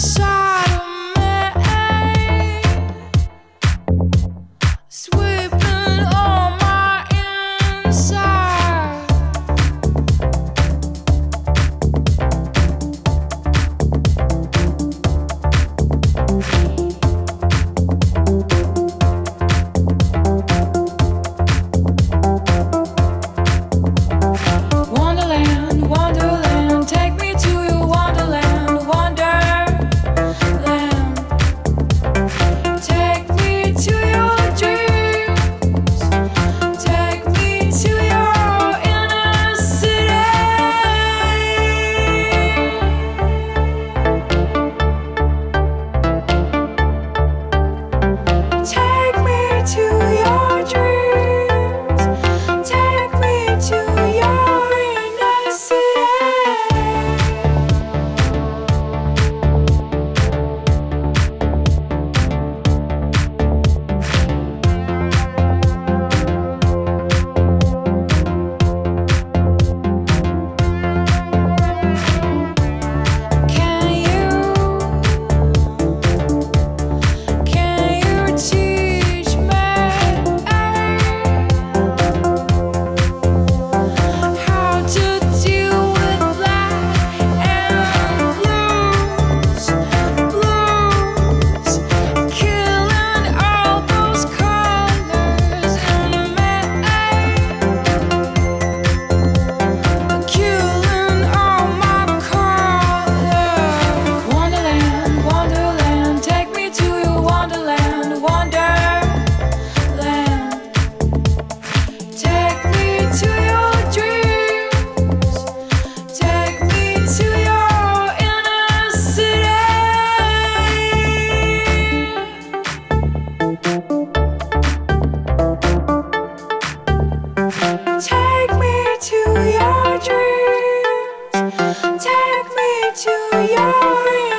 side. Take me to your